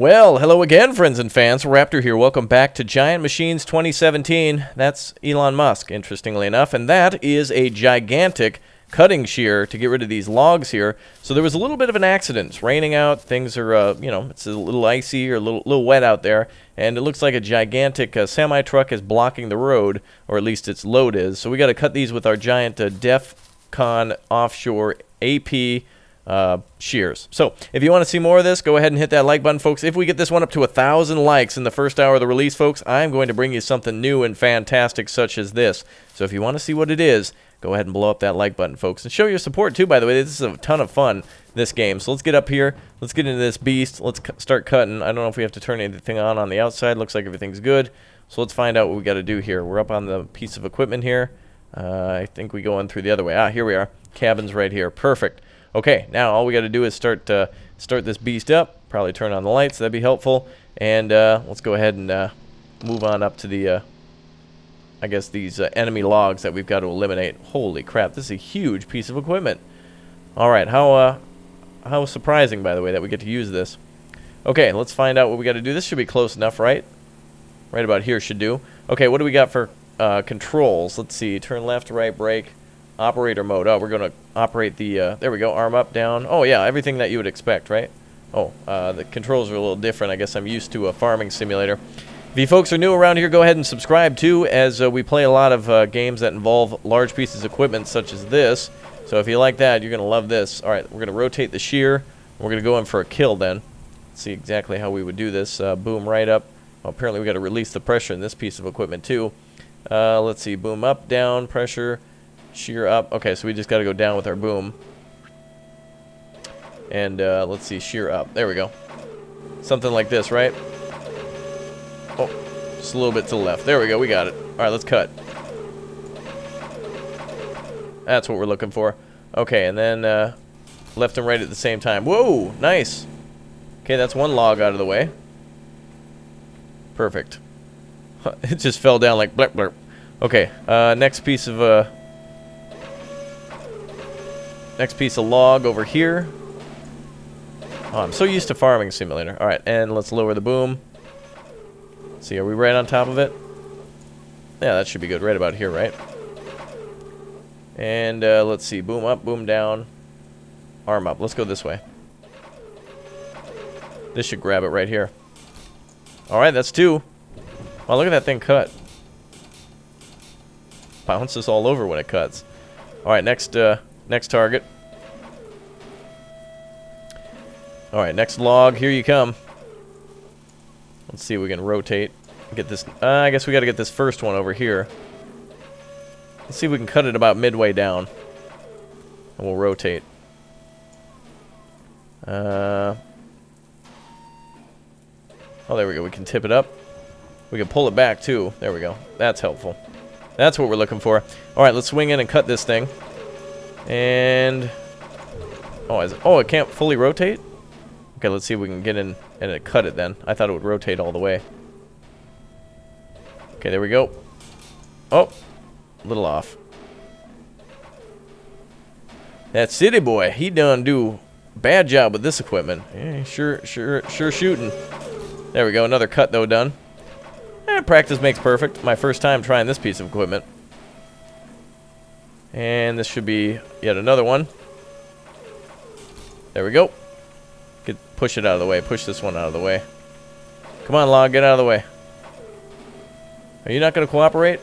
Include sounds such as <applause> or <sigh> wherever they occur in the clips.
Well, hello again, friends and fans. Raptor here. Welcome back to Giant Machines 2017. That's Elon Musk, interestingly enough, and that is a gigantic cutting shear to get rid of these logs here. So there was a little bit of an accident. It's raining out. Things are, uh, you know, it's a little icy or a little, little wet out there. And it looks like a gigantic uh, semi-truck is blocking the road, or at least its load is. So we got to cut these with our giant uh, DEF CON offshore AP uh, shears. So if you want to see more of this, go ahead and hit that like button, folks. If we get this one up to a thousand likes in the first hour of the release, folks, I'm going to bring you something new and fantastic such as this. So if you want to see what it is, go ahead and blow up that like button, folks. And show your support, too, by the way. This is a ton of fun, this game. So let's get up here. Let's get into this beast. Let's start cutting. I don't know if we have to turn anything on on the outside. Looks like everything's good. So let's find out what we got to do here. We're up on the piece of equipment here. Uh, I think we go in through the other way. Ah, here we are. Cabin's right here. Perfect. Okay, now all we got to do is start uh, start this beast up. Probably turn on the lights. That'd be helpful. And uh, let's go ahead and uh, move on up to the, uh, I guess, these uh, enemy logs that we've got to eliminate. Holy crap, this is a huge piece of equipment. All right, how, uh, how surprising, by the way, that we get to use this. Okay, let's find out what we got to do. This should be close enough, right? Right about here should do. Okay, what do we got for controls? Let's see. Turn left, right, brake operator mode. Oh, we're going to operate the, uh, there we go, arm up, down. Oh, yeah, everything that you would expect, right? Oh, uh, the controls are a little different. I guess I'm used to a farming simulator. If you folks are new around here, go ahead and subscribe too, as uh, we play a lot of uh, games that involve large pieces of equipment such as this. So if you like that, you're going to love this. All right, we're going to rotate the shear. We're going to go in for a kill then. Let's see exactly how we would do this. Uh, boom right up. Oh, apparently we got to release the pressure in this piece of equipment too. Uh, let's see, boom up, down, pressure. Shear up. Okay, so we just got to go down with our boom. And uh, let's see, shear up. There we go. Something like this, right? Oh, just a little bit to the left. There we go, we got it. All right, let's cut. That's what we're looking for. Okay, and then uh, left and right at the same time. Whoa, nice. Okay, that's one log out of the way. Perfect. <laughs> it just fell down like blurp blurp. Okay, uh, next piece of uh, Next piece of log over here. Oh, I'm so used to farming simulator. Alright, and let's lower the boom. See, are we right on top of it? Yeah, that should be good. Right about here, right? And uh, let's see. Boom up, boom down. Arm up. Let's go this way. This should grab it right here. Alright, that's two. Wow, look at that thing cut. Bounces all over when it cuts. Alright, next, uh, Next target. Alright, next log. Here you come. Let's see if we can rotate. Get this... Uh, I guess we got to get this first one over here. Let's see if we can cut it about midway down. And we'll rotate. Uh... Oh, there we go. We can tip it up. We can pull it back, too. There we go. That's helpful. That's what we're looking for. Alright, let's swing in and cut this thing. And... Oh, it, oh, it can't fully rotate? Okay, let's see if we can get in and cut it then. I thought it would rotate all the way. Okay, there we go. Oh, a little off. That city boy, he done do bad job with this equipment. Yeah, sure, sure, sure shooting. There we go, another cut though done. Eh, practice makes perfect. My first time trying this piece of equipment. And this should be yet another one. There we go. Get push it out of the way. Push this one out of the way. Come on, log, get out of the way. Are you not going to cooperate?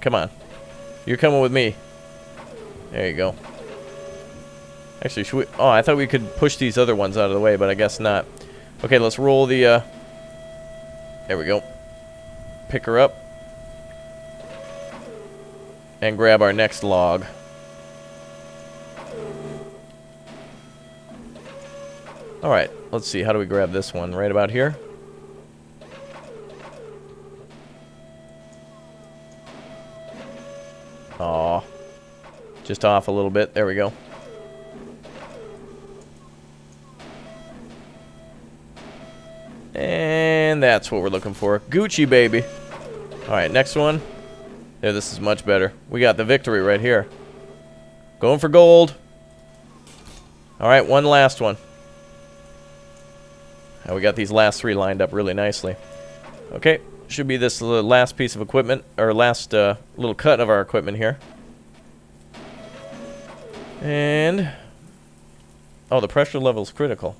Come on. You're coming with me. There you go. Actually, should we... Oh, I thought we could push these other ones out of the way, but I guess not. Okay, let's roll the... Uh, there we go. Pick her up and grab our next log. Alright, let's see. How do we grab this one? Right about here? Aw. Just off a little bit. There we go. And that's what we're looking for. Gucci, baby. Alright, next one. There, this is much better. We got the victory right here. Going for gold. Alright, one last one. And we got these last three lined up really nicely. Okay, should be this last piece of equipment, or last uh, little cut of our equipment here. And... Oh, the pressure level is critical.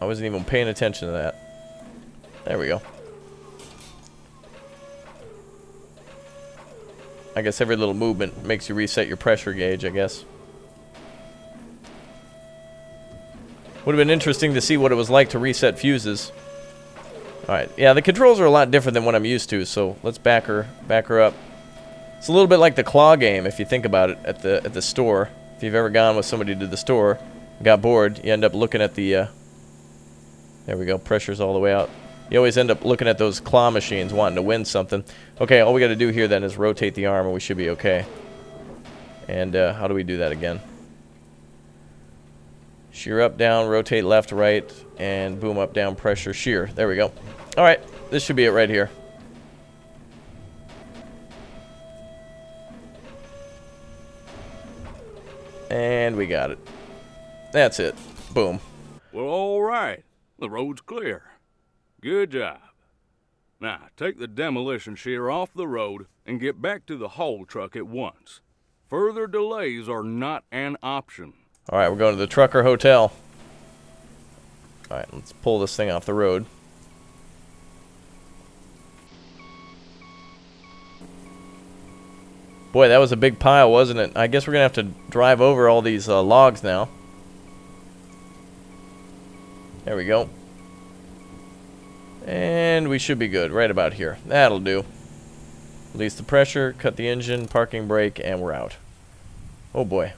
I wasn't even paying attention to that. There we go. I guess every little movement makes you reset your pressure gauge, I guess. Would have been interesting to see what it was like to reset fuses. Alright, yeah, the controls are a lot different than what I'm used to, so let's back her back her up. It's a little bit like the claw game if you think about it at the at the store. If you've ever gone with somebody to the store, got bored, you end up looking at the uh, there we go. Pressure's all the way out. You always end up looking at those claw machines wanting to win something. Okay, all we got to do here then is rotate the arm and we should be okay. And uh, how do we do that again? Shear up, down, rotate left, right, and boom up, down, pressure, shear. There we go. All right, this should be it right here. And we got it. That's it. Boom. Well, all right. The road's clear. Good job. Now, take the demolition shear off the road and get back to the haul truck at once. Further delays are not an option. All right, we're going to the Trucker Hotel. All right, let's pull this thing off the road. Boy, that was a big pile, wasn't it? I guess we're going to have to drive over all these uh, logs now. There we go. And we should be good right about here. That'll do. Release the pressure, cut the engine, parking brake, and we're out. Oh boy.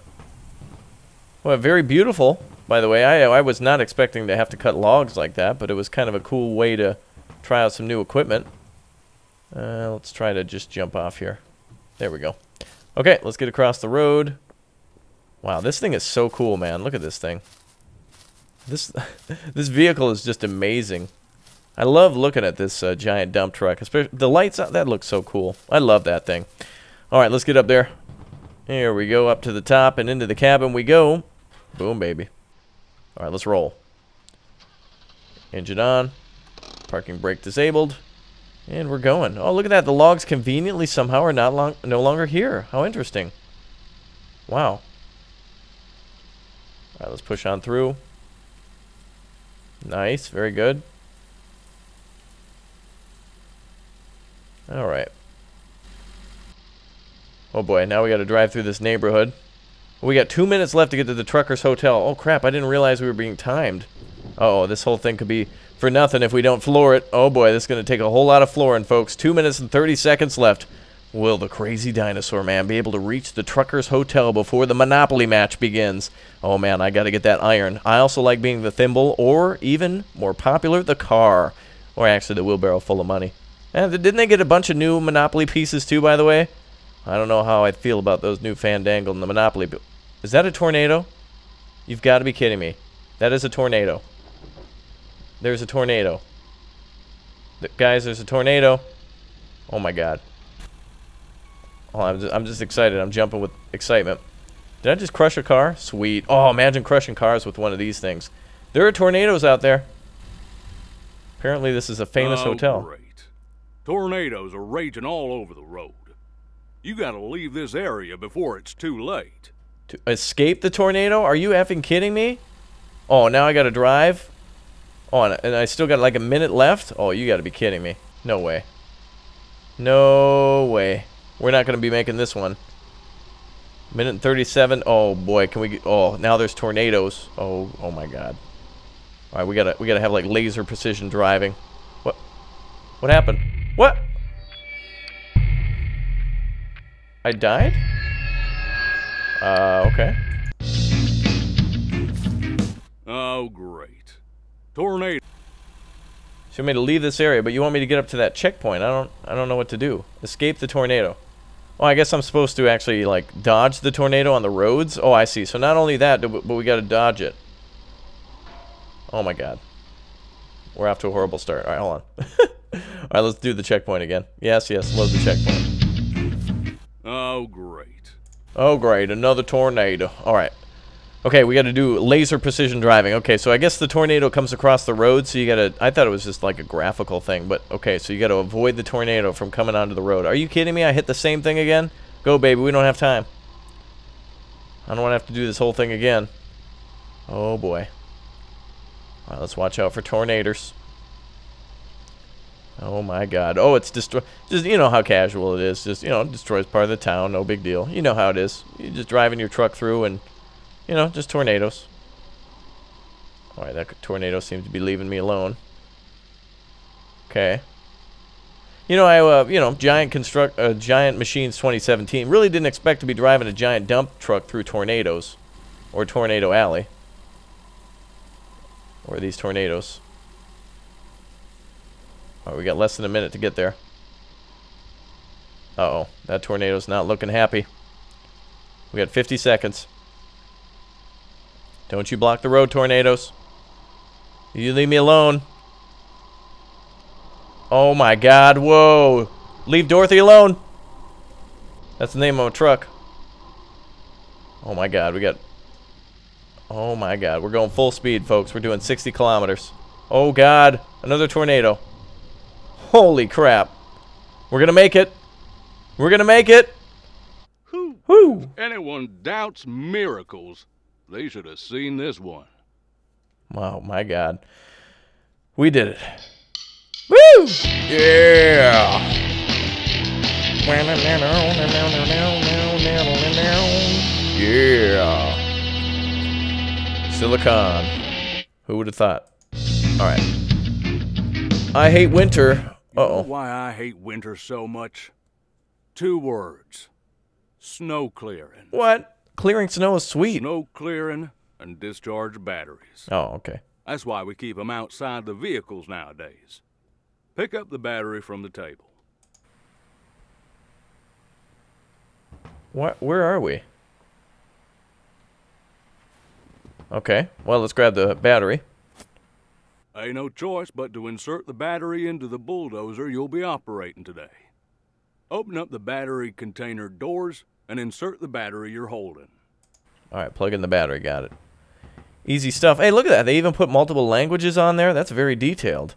Well, very beautiful, by the way. I, I was not expecting to have to cut logs like that, but it was kind of a cool way to try out some new equipment. Uh, let's try to just jump off here. There we go. Okay, let's get across the road. Wow, this thing is so cool, man. Look at this thing. This <laughs> this vehicle is just amazing. I love looking at this uh, giant dump truck. Especially the lights. That looks so cool. I love that thing. All right, let's get up there. Here we go up to the top and into the cabin we go. Boom, baby. All right, let's roll. Engine on. Parking brake disabled. And we're going. Oh, look at that. The logs conveniently somehow are not long, no longer here. How interesting. Wow. All right, let's push on through. Nice, very good. Alright. Oh boy, now we gotta drive through this neighborhood. We got two minutes left to get to the Truckers Hotel. Oh crap, I didn't realize we were being timed. Uh oh, this whole thing could be for nothing if we don't floor it. Oh boy, this is gonna take a whole lot of flooring, folks. Two minutes and 30 seconds left. Will the crazy dinosaur man be able to reach the Truckers Hotel before the Monopoly match begins? Oh man, I gotta get that iron. I also like being the thimble, or even more popular, the car. Or actually the wheelbarrow full of money. And didn't they get a bunch of new Monopoly pieces too, by the way? I don't know how I feel about those new Fandangle and the Monopoly. Is that a tornado? You've got to be kidding me. That is a tornado. There's a tornado. Guys, there's a tornado. Oh my god. Oh, I'm just, I'm just excited. I'm jumping with excitement. Did I just crush a car? Sweet. Oh, imagine crushing cars with one of these things. There are tornadoes out there. Apparently this is a famous oh, hotel. Great. Tornadoes are raging all over the road. You gotta leave this area before it's too late. To escape the tornado? Are you effing kidding me? Oh, now I gotta drive? Oh, and I still got like a minute left? Oh, you gotta be kidding me. No way. No way. We're not to be making this one. Minute and 37. Oh boy, can we get, oh, now there's tornadoes. Oh, oh my god. All right, we got to we got to have like laser precision driving. What? What happened? What? I died? Uh, okay. Oh, great. Tornado. So you want me to leave this area, but you want me to get up to that checkpoint. I don't I don't know what to do. Escape the tornado. Oh, I guess I'm supposed to actually, like, dodge the tornado on the roads? Oh, I see. So not only that, but we got to dodge it. Oh, my God. We're off to a horrible start. All right, hold on. <laughs> All right, let's do the checkpoint again. Yes, yes, load the checkpoint. Oh, great. Oh, great. Another tornado. All right. Okay, we got to do laser precision driving. Okay, so I guess the tornado comes across the road, so you got to... I thought it was just like a graphical thing, but okay, so you got to avoid the tornado from coming onto the road. Are you kidding me? I hit the same thing again? Go, baby, we don't have time. I don't want to have to do this whole thing again. Oh, boy. All right, let's watch out for tornadoes. Oh, my God. Oh, it's destroy... Just, you know how casual it is. Just, you know, destroys part of the town. No big deal. You know how it is. You're just driving your truck through and... You know, just tornadoes. Alright, that tornado seems to be leaving me alone. Okay. You know, I, uh, you know, giant construct, uh, giant machines 2017. Really didn't expect to be driving a giant dump truck through tornadoes, or tornado alley, or these tornadoes. Alright, we got less than a minute to get there. Uh oh, that tornado's not looking happy. We got 50 seconds. Don't you block the road, tornadoes. You leave me alone. Oh my god, whoa. Leave Dorothy alone. That's the name of a truck. Oh my god, we got... Oh my god, we're going full speed, folks. We're doing 60 kilometers. Oh god, another tornado. Holy crap. We're gonna make it. We're gonna make it. Who? Whoo! Anyone doubts miracles, they should have seen this one. Oh my god. We did it. Woo! Yeah! Yeah! Silicon. Who would have thought? Alright. I hate winter. You know Uh-oh. why I hate winter so much? Two words. Snow clearing. What? Clearing snow is sweet. Snow clearing and discharge batteries. Oh, okay. That's why we keep them outside the vehicles nowadays. Pick up the battery from the table. What? Where are we? Okay. Well, let's grab the battery. Ain't no choice but to insert the battery into the bulldozer you'll be operating today. Open up the battery container doors and insert the battery you're holding. All right, plug in the battery. Got it. Easy stuff. Hey, look at that. They even put multiple languages on there. That's very detailed.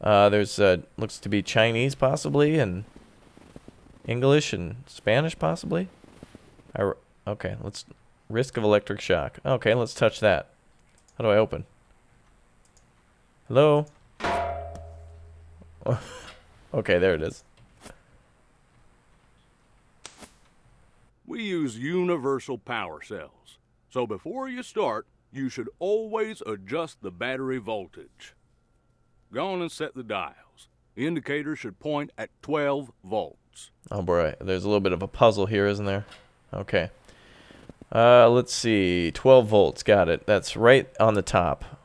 Uh, there's uh, looks to be Chinese possibly and English and Spanish possibly. I okay, let's risk of electric shock. Okay, let's touch that. How do I open? Hello. <laughs> okay, there it is. We use universal power cells. So before you start, you should always adjust the battery voltage. Go on and set the dials. The indicator should point at 12 volts. Oh boy, there's a little bit of a puzzle here, isn't there? Okay. Uh, let's see. 12 volts, got it. That's right on the top.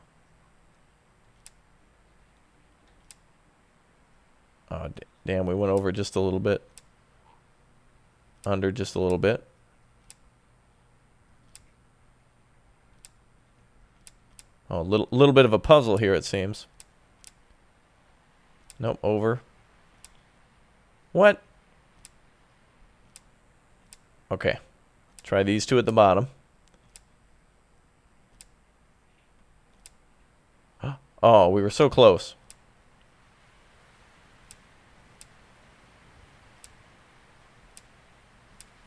Oh, damn, we went over just a little bit. Under just a little bit. Oh, a little, little bit of a puzzle here, it seems. Nope, over. What? Okay. Try these two at the bottom. <gasps> Oh, we were so close.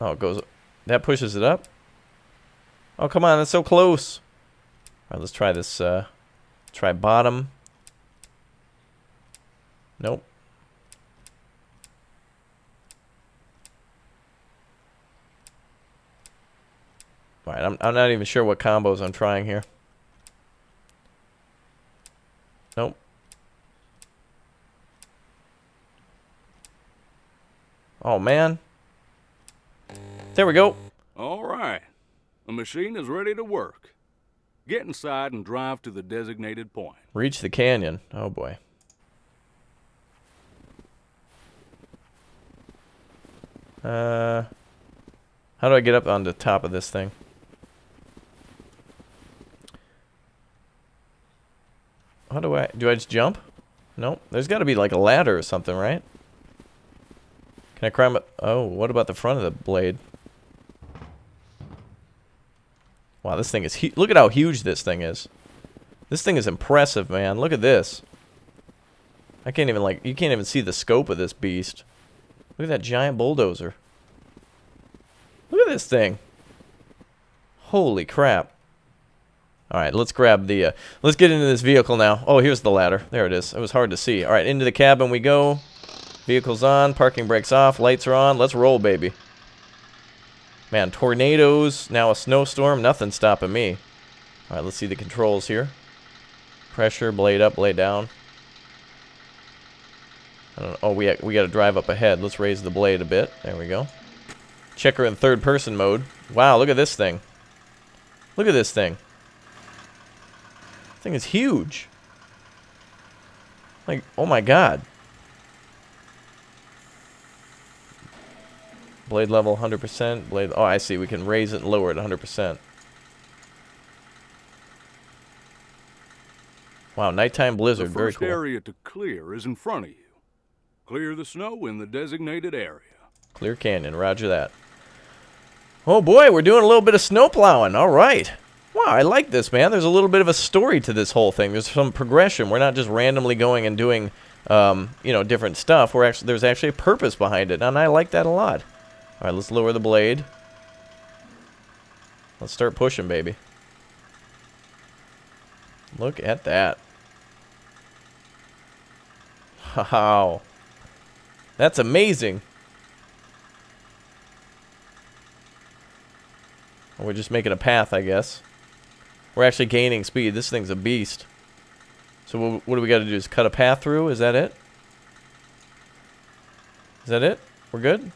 Oh, it goes... That pushes it up? Oh, come on, that's so close. Alright, let's try this, uh... Try bottom. Nope. Alright, I'm, I'm not even sure what combos I'm trying here. Nope. Oh, man. There we go. All right. The machine is ready to work. Get inside and drive to the designated point. Reach the canyon. Oh, boy. Uh, how do I get up on the top of this thing? How do I... Do I just jump? Nope. There's got to be like a ladder or something, right? Can I climb up? Oh, what about the front of the blade? Wow, this thing is hu- look at how huge this thing is. This thing is impressive, man. Look at this. I can't even like you can't even see the scope of this beast. Look at that giant bulldozer. Look at this thing. Holy crap. All right, let's grab the, uh, let's get into this vehicle now. Oh, here's the ladder. There it is. It was hard to see. All right, into the cabin we go. Vehicle's on, parking brakes off, lights are on. Let's roll, baby. Man, tornadoes, now a snowstorm, nothing stopping me. All right, let's see the controls here. Pressure, blade up, blade down. I don't know. Oh, we, we got to drive up ahead. Let's raise the blade a bit. There we go. Checker in third person mode. Wow, look at this thing. Look at this thing. This thing is huge. Like, oh my god. Blade level 100%. Blade. Oh, I see. We can raise it and lower it 100%. Wow, nighttime blizzard. Very cool. The first area to clear is in front of you. Clear the snow in the designated area. Clear Canyon. Roger that. Oh boy, we're doing a little bit of snow plowing. All right. Wow, I like this, man. There's a little bit of a story to this whole thing. There's some progression. We're not just randomly going and doing, um, you know, different stuff. We're actually there's actually a purpose behind it, and I like that a lot. All right, let's lower the blade. Let's start pushing, baby. Look at that. Wow. That's amazing. We're just making a path, I guess. We're actually gaining speed. This thing's a beast. So what, what do we got to do? Is cut a path through? Is that it? Is that it? We're good?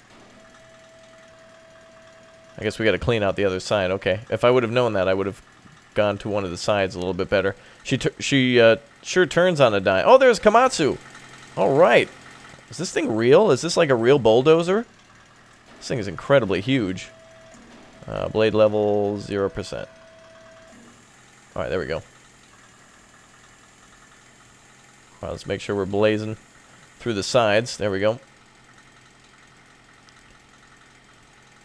I guess we got to clean out the other side. Okay. If I would have known that, I would have gone to one of the sides a little bit better. She she uh, sure turns on a dime. Oh, there's Komatsu. All right. Is this thing real? Is this like a real bulldozer? This thing is incredibly huge. Uh, blade level 0%. Alright, there we go. Let's make sure we're blazing through the sides. There we go.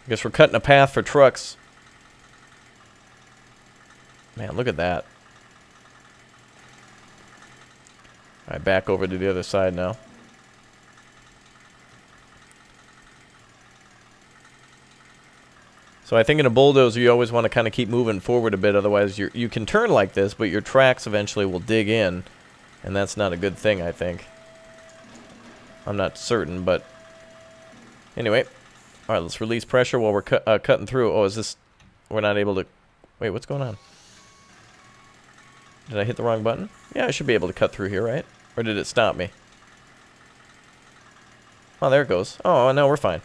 I guess we're cutting a path for trucks. Man, look at that. Alright, back over to the other side now. So I think in a bulldozer you always want to kind of keep moving forward a bit, otherwise you you can turn like this, but your tracks eventually will dig in, and that's not a good thing, I think. I'm not certain, but anyway. All right, let's release pressure while we're cu uh, cutting through. Oh, is this... We're not able to... Wait, what's going on? Did I hit the wrong button? Yeah, I should be able to cut through here, right? Or did it stop me? Oh, there it goes. Oh, no, we're fine.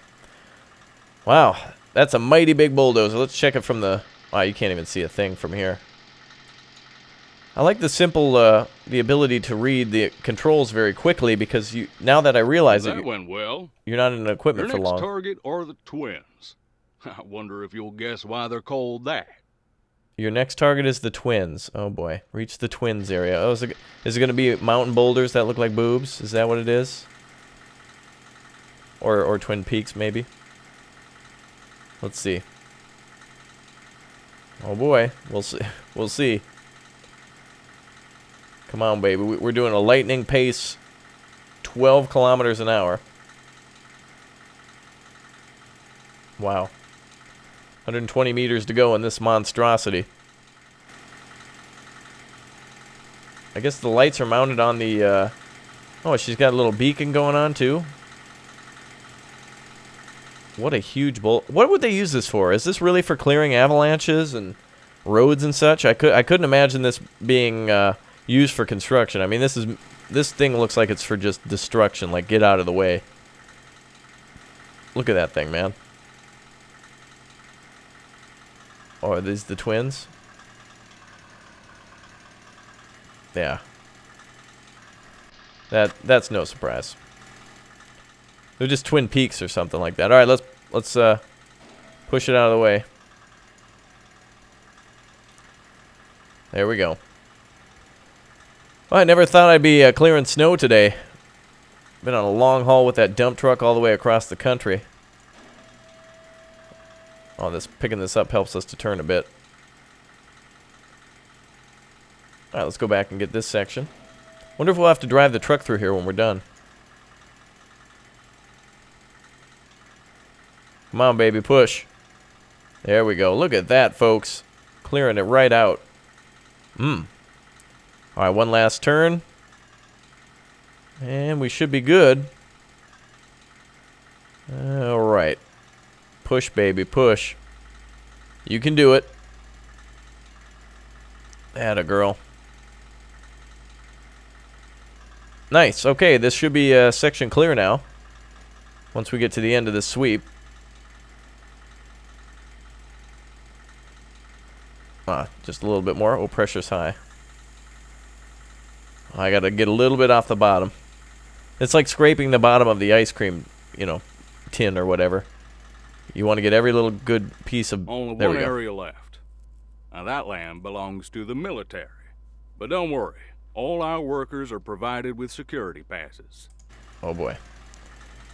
Wow, that's a mighty big bulldozer. Let's check it from the... Wow, you can't even see a thing from here. I like the simple, uh, the ability to read the controls very quickly because you now that I realize that it, went well. you're not in equipment Your for next long. target are the twins. <laughs> I wonder if you'll guess why they're called that. Your next target is the twins. Oh boy, reach the twins area. Oh, is it, is it going to be mountain boulders that look like boobs? Is that what it is? Or or Twin Peaks maybe? Let's see. Oh boy, we'll see. <laughs> We'll see. Come on, baby. We- We're doing a lightning pace, 12 kilometers an hour. Wow. 120 meters to go in this monstrosity. I guess the lights are mounted on the, uh... Oh, she's got a little beacon going on, too. What a huge bull. What would they use this for? Is this really for clearing avalanches and roads and such? I could I couldn't imagine this being uh, used for construction. I mean, this is this thing looks like it's for just destruction. Like get out of the way. Look at that thing, man. Oh, are these the twins? Yeah. That that's no surprise. They're just Twin Peaks or something like that. All right, let's let's uh push it out of the way. There we go. Well, I never thought I'd be uh, clearing snow today. Been on a long haul with that dump truck all the way across the country. Oh, this picking this up helps us to turn a bit. Alright, let's go back and get this section. Wonder if we'll have to drive the truck through here when we're done. Come on, baby, push. There we go. Look at that, folks. Clearing it right out. Mmm. Alright, one last turn. And we should be good. Alright. Push, baby, push. You can do it. That a girl. Nice. Okay, this should be uh, section clear now. Once we get to the end of this sweep. Ah, just a little bit more. Oh, pressure's high. I gotta get a little bit off the bottom. It's like scraping the bottom of the ice cream, you know, tin or whatever. You want to get every little good piece of... Only there one area left. Now that land belongs to the military. But don't worry, all our workers are provided with security passes. Oh boy.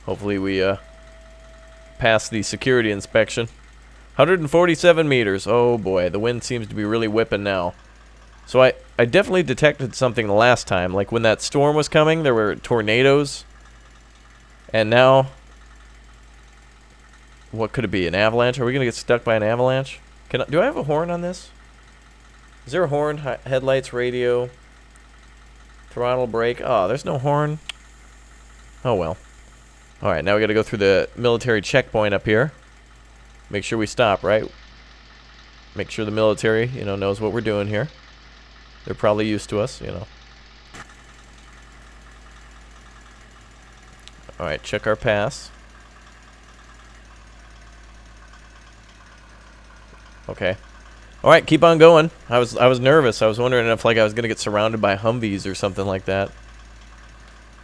Hopefully we uh, pass the security inspection. 147 meters. Oh boy, the wind seems to be really whipping now. So I, I definitely detected something the last time. Like when that storm was coming, there were tornadoes. And now... What could it be? An avalanche? Are we going to get stuck by an avalanche? Can I, Do I have a horn on this? Is there a horn? Hi headlights, radio, throttle, brake. Oh, there's no horn. Oh well. Alright, now we got to go through the military checkpoint up here. Make sure we stop, right? Make sure the military, you know, knows what we're doing here. They're probably used to us, you know. Alright, check our pass. Okay. Alright, keep on going. I was I was nervous. I was wondering if like I was gonna get surrounded by Humvees or something like that.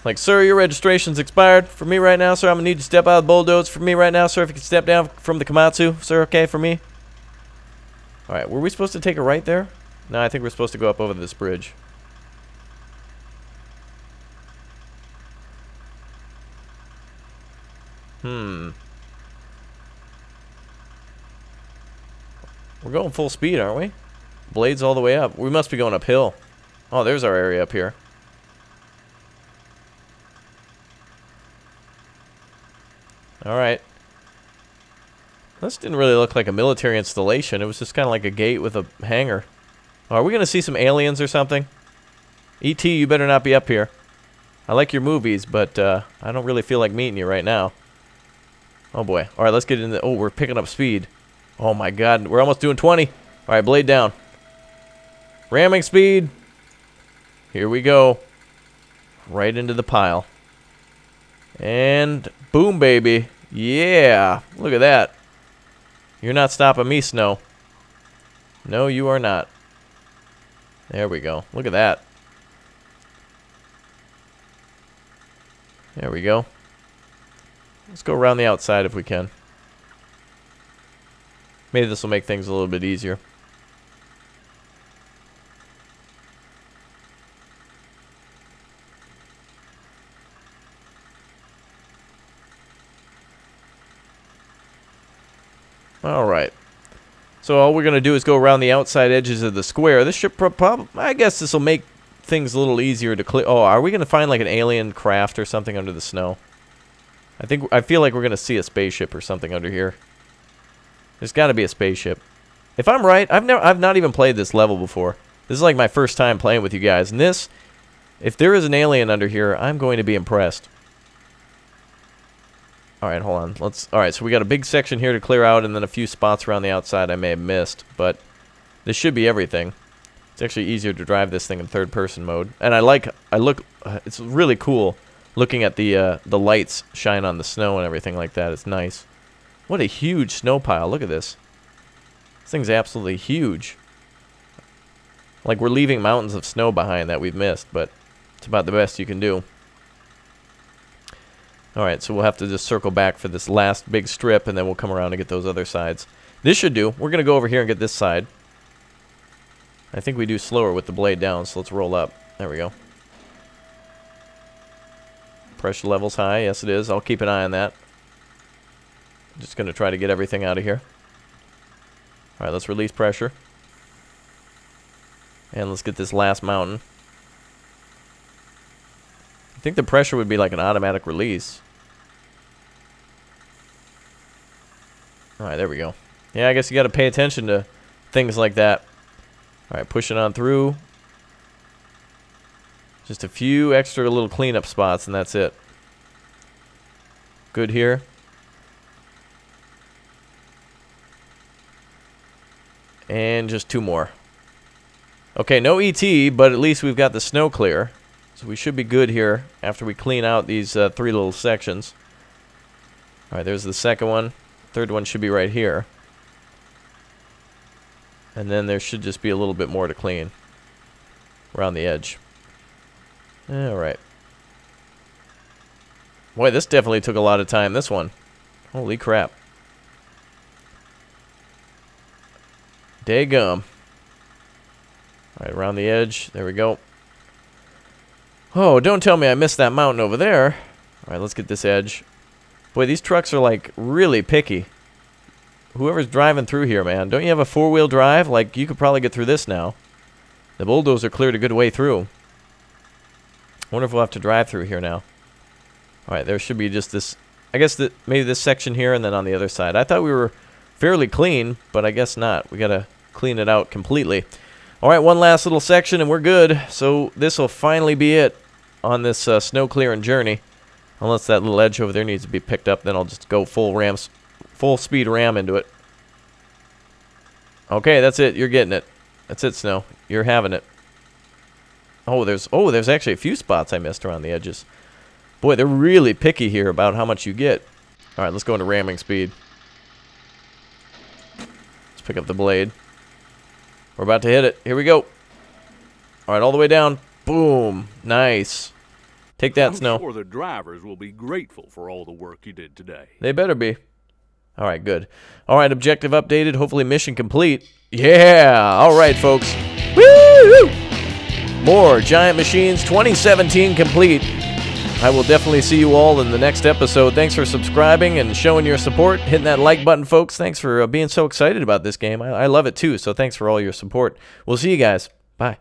Like, sir, your registration's expired. For me right now, sir, I'm gonna need you to step out of the bulldoze. For me right now, sir, if you could step down from the Komatsu, sir, okay, for me? Alright, were we supposed to take a right there? No, I think we're supposed to go up over this bridge. Hmm. We're going full speed, aren't we? Blades all the way up. We must be going uphill. Oh, there's our area up here. Alright. This didn't really look like a military installation. It was just kind of like a gate with a hangar. Are we going to see some aliens or something? E.T., you better not be up here. I like your movies, but uh, I don't really feel like meeting you right now. Oh boy. Alright, let's get in the... Oh, we're picking up speed. Oh my god, we're almost doing 20. Alright, blade down. Ramming speed. Here we go. Right into the pile. And boom, baby. Yeah. Look at that. You're not stopping me, Snow. No, you are not. There we go. Look at that. There we go. Let's go around the outside if we can. Maybe this will make things a little bit easier. Alright. So all we're going to do is go around the outside edges of the square. This should probably, I guess this will make things a little easier to clear. Oh, are we going to find like an alien craft or something under the snow? I think, I feel like we're going to see a spaceship or something under here. There's got to be a spaceship. If I'm right, I've never, I've not even played this level before. This is like my first time playing with you guys. And this, if there is an alien under here, I'm going to be impressed. Alright, hold on. Let's. Alright, so we got a big section here to clear out and then a few spots around the outside I may have missed. But this should be everything. It's actually easier to drive this thing in third person mode. And I like, I look, uh, it's really cool looking at the, uh, the lights shine on the snow and everything like that. It's nice. What a huge snow pile. Look at this. This thing's absolutely huge. Like we're leaving mountains of snow behind that we've missed, but it's about the best you can do. Alright, so we'll have to just circle back for this last big strip, and then we'll come around and get those other sides. This should do. We're going to go over here and get this side. I think we do slower with the blade down, so let's roll up. There we go. Pressure level's high. Yes, it is. I'll keep an eye on that. Just going to try to get everything out of here. Alright, let's release pressure. And let's get this last mountain. Think the pressure would be like an automatic release. Alright, there we go. Yeah, I guess you got to pay attention to things like that. Alright, pushing on through. Just a few extra little cleanup spots, and that's it. Good here. And just two more. Okay, no ET, but at least we've got the snow clear. So we should be good here after we clean out these uh, three little sections. Alright, there's the second one. Third one should be right here. And then there should just be a little bit more to clean around the edge. Alright. Boy, this definitely took a lot of time, this one. Holy crap. Day gum. Alright, around the edge. There we go. Oh, don't tell me I missed that mountain over there. Alright, let's get this edge. Boy, these trucks are like really picky. Whoever's driving through here, man. Don't you have a four-wheel drive? Like, you could probably get through this now. The bulldozer cleared a good way through. wonder if we'll have to drive through here now. Alright, there should be just this... I guess maybe this section here and then on the other side. I thought we were fairly clean, but I guess not. We gotta clean it out completely. Alright, one last little section and we're good. So this will finally be it on this uh, snow clearing journey. Unless that little edge over there needs to be picked up, then I'll just go full rams, full speed ram into it. Okay, that's it. You're getting it. That's it, Snow. You're having it. Oh, there's oh, there's actually a few spots I missed around the edges. Boy, they're really picky here about how much you get. All right, let's go into ramming speed. Let's pick up the blade. We're about to hit it. Here we go. All right, all the way down. Boom. Nice. Take that, I'm Snow. sure the drivers will be grateful for all the work you did today. They better be. All right, good. All right, objective updated. Hopefully, mission complete. Yeah. All right, folks. Woo! More Giant Machines 2017 complete. I will definitely see you all in the next episode. Thanks for subscribing and showing your support, hitting that like button, folks. Thanks for uh, being so excited about this game. I, I love it too. So thanks for all your support. We'll see you guys. Bye.